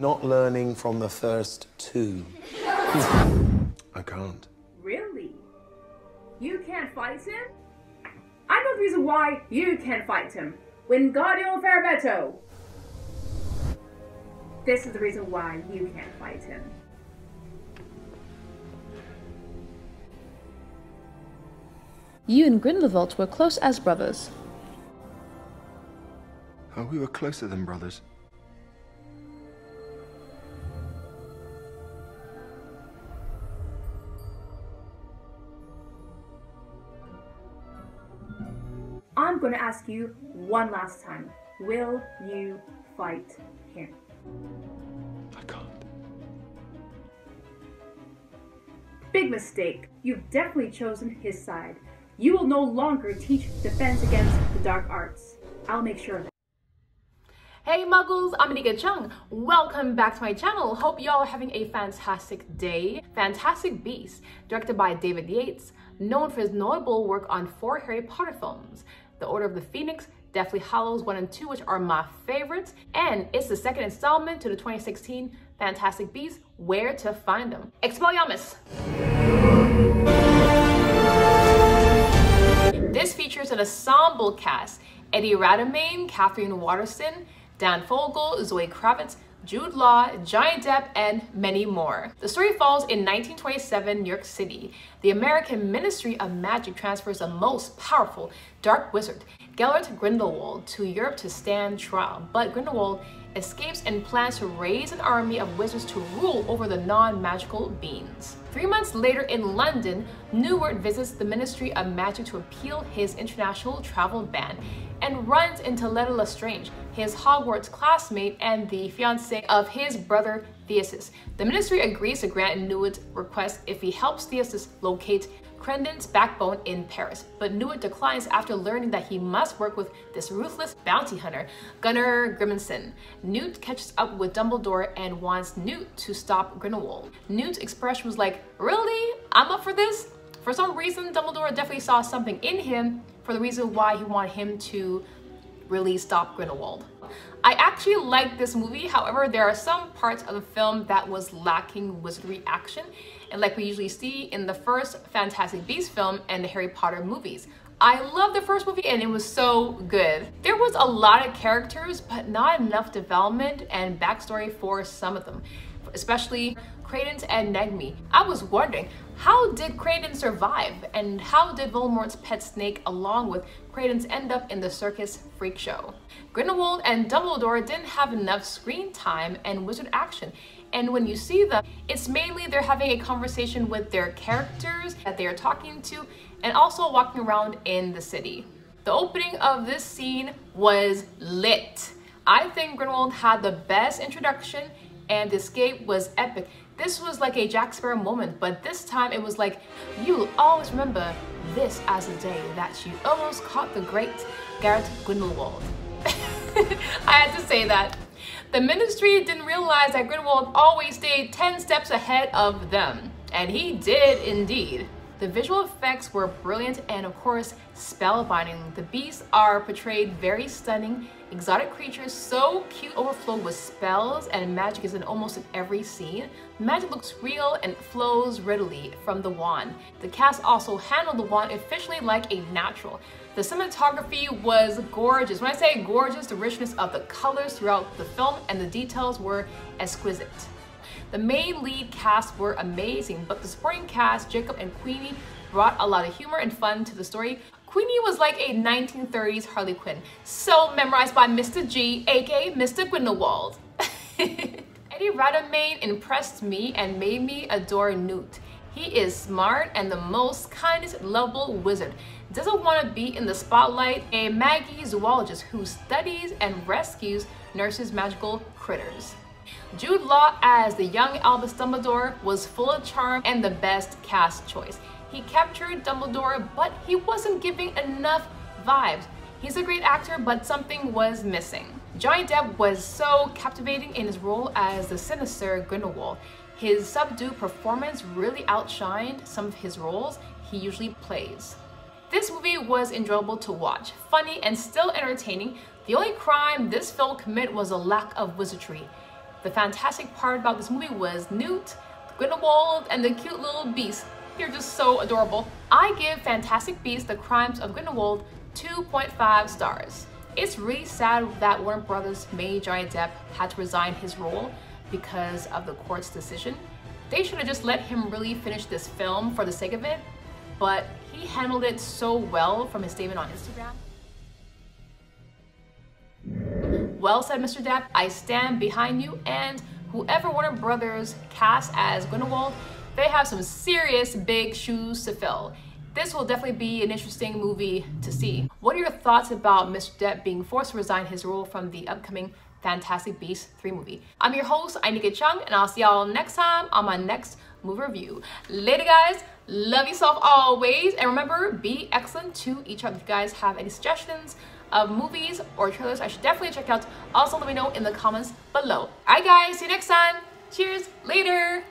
Not learning from the first two. I can't. Really? You can't fight him? I know the reason why you can't fight him. When Wingardium Ferretto! This is the reason why you can't fight him. You and Grindelwald were close as brothers. Oh, we were closer than brothers. I'm gonna ask you one last time. Will you fight him? I can't. Big mistake. You've definitely chosen his side. You will no longer teach defense against the dark arts. I'll make sure of that. Hey muggles, I'm Anika Chung. Welcome back to my channel. Hope y'all are having a fantastic day. Fantastic Beasts, directed by David Yates, known for his notable work on four Harry Potter films, The Order of the Phoenix, Deathly Hallows 1 and 2, which are my favorites, and it's the second installment to the 2016 Fantastic Beasts, Where to Find Them. Expelliarmus! This features an ensemble cast, Eddie Redmayne, Katherine Waterston, Dan Fogler, Zoe Kravitz, Jude Law, Johnny Depp, and many more. The story falls in 1927 New York City. The American Ministry of Magic transfers the most powerful dark wizard, Gellert Grindelwald, to Europe to stand trial, but Grindelwald escapes and plans to raise an army of wizards to rule over the non-magical beings. Three months later in London, Newart visits the Ministry of Magic to appeal his international travel ban and runs into Leta Lestrange, his Hogwarts classmate and the fiancée of his brother Theseus. The ministry agrees to grant Newt's request if he helps Theseus locate Credence Barebone in Paris, but Newt declines after learning that he must work with this ruthless bounty hunter, Gunnar Grimmson. Newt catches up with Dumbledore and wants Newt to stop Grindelwald. Newt's expression was like, really? I'm up for this? For some reason, Dumbledore definitely saw something in him for the reason why he wanted him to really stop Grindelwald. I actually liked this movie, however, there are some parts of the film that was lacking wizardry action, and like we usually see in the first Fantastic Beasts film and the Harry Potter movies. I love the first movie and it was so good. There was a lot of characters, but not enough development and backstory for some of them, especially Credence and Nagini. I was wondering, how did Credence survive? And how did Voldemort's pet snake along with Credence end up in the circus freak show? Grindelwald and Dumbledore didn't have enough screen time and wizard action. And when you see them, it's mainly they're having a conversation with their characters that they are talking to and also walking around in the city. The opening of this scene was lit. I think Grindelwald had the best introduction and the escape was epic. This was like a Jack Sparrow moment, but this time it was like, you'll always remember this as the day that you almost caught the great Gellert Grindelwald. I had to say that. The ministry didn't realize that Grindelwald always stayed 10 steps ahead of them, and he did indeed. The visual effects were brilliant and of course spellbinding. The beasts are portrayed very stunning, exotic creatures so cute overflow with spells and magic is in almost every scene. Magic looks real and flows readily from the wand. The cast also handled the wand efficiently like a natural. The cinematography was gorgeous. When I say gorgeous, the richness of the colors throughout the film and the details were exquisite. The main lead cast were amazing, but the supporting cast, Jacob and Queenie, brought a lot of humor and fun to the story. Queenie was like a 1930s Harley Quinn, so memorized by Mr. G, aka Mr. Grindelwald. Eddie Redmayne impressed me and made me adore Newt. He is smart and the most kindest, lovable wizard. Doesn't want to be in the spotlight, a magizoologist who studies and rescues nurses magical critters. Jude Law as the young Albus Dumbledore was full of charm and the best cast choice. He captured Dumbledore, but he wasn't giving enough vibes. He's a great actor, but something was missing. Johnny Depp was so captivating in his role as the sinister Grindelwald. His subdued performance really outshined some of his roles he usually plays. This movie was enjoyable to watch, funny and still entertaining. The only crime this film committed was a lack of wizardry. The fantastic part about this movie was Newt, Grindelwald, and the cute little beast. They're just so adorable. I give Fantastic Beasts: The Crimes of Grindelwald 2.5 stars. It's really sad that Warner Brothers made Johnny Depp had to resign his role because of the court's decision. They should have just let him really finish this film for the sake of it, but he handled it so well from his statement on Instagram. Well said, Mr. Depp. I stand behind you and whoever Warner Brothers cast as Grindelwald, they have some serious big shoes to fill. This will definitely be an interesting movie to see. What are your thoughts about Mr. Depp being forced to resign his role from the upcoming Fantastic Beasts 3 movie? I'm your host, Anika Chung, and I'll see y'all next time on my next movie review. Later, guys. Love yourself always. And remember, be excellent to each other. If you guys have any suggestions of movies or trailers I should definitely check out, also let me know in the comments below. Alright, guys. See you next time. Cheers. Later.